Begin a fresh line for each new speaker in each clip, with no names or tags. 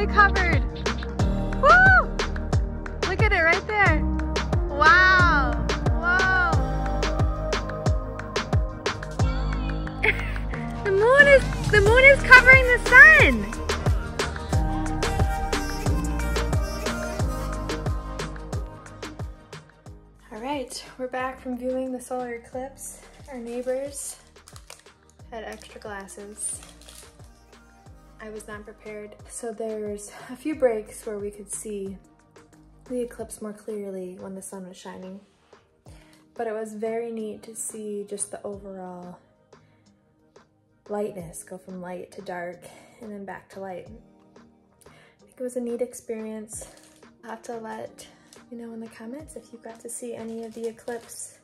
fully covered. Woo! Look at it right there. Wow. Whoa. the moon is the moon is covering the sun. All right, we're back from viewing the solar eclipse. Our neighbors had extra glasses. I was not prepared. So there's a few breaks where we could see the eclipse more clearly when the sun was shining. But it was very neat to see just the overall lightness go from light to dark and then back to light. I think it was a neat experience. I'll have to let you know in the comments if you got to see any of the eclipse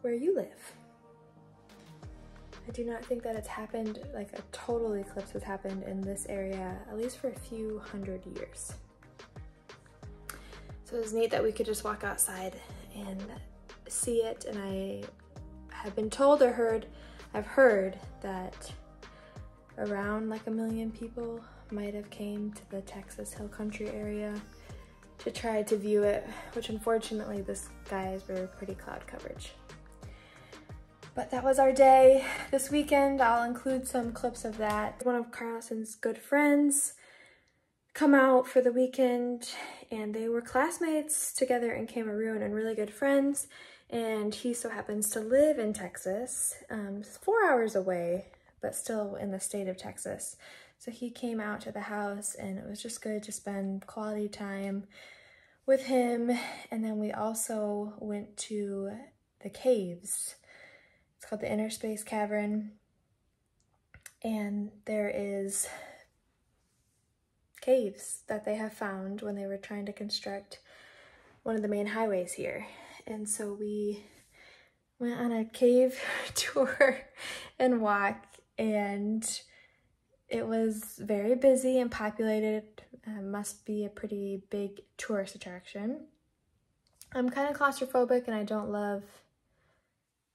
where you live. I do not think that it's happened, like a total eclipse has happened in this area, at least for a few hundred years. So it was neat that we could just walk outside and see it. And I have been told or heard, I've heard that around like a million people might have came to the Texas Hill Country area to try to view it, which unfortunately the skies were pretty cloud coverage. But that was our day. This weekend, I'll include some clips of that. One of Carlson's good friends come out for the weekend and they were classmates together in Cameroon and really good friends. And he so happens to live in Texas, um, four hours away, but still in the state of Texas. So he came out to the house and it was just good to spend quality time with him. And then we also went to the caves it's called the Inner Space Cavern. And there is caves that they have found when they were trying to construct one of the main highways here. And so we went on a cave tour and walk and it was very busy and populated. Uh, must be a pretty big tourist attraction. I'm kind of claustrophobic and I don't love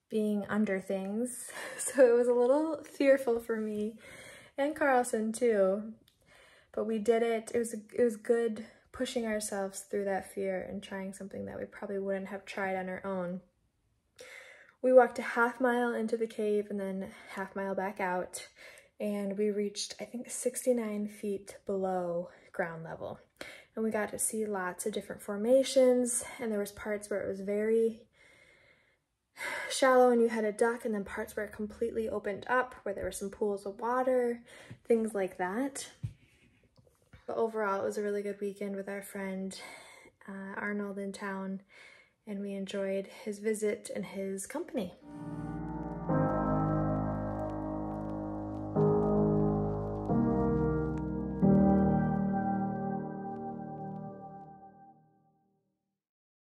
being under things. So it was a little fearful for me and Carlson too. But we did it. It was, it was good pushing ourselves through that fear and trying something that we probably wouldn't have tried on our own. We walked a half mile into the cave and then half mile back out and we reached, I think, 69 feet below ground level. And we got to see lots of different formations and there was parts where it was very shallow and you had a duck and then parts where it completely opened up where there were some pools of water, things like that. But overall, it was a really good weekend with our friend uh, Arnold in town and we enjoyed his visit and his company.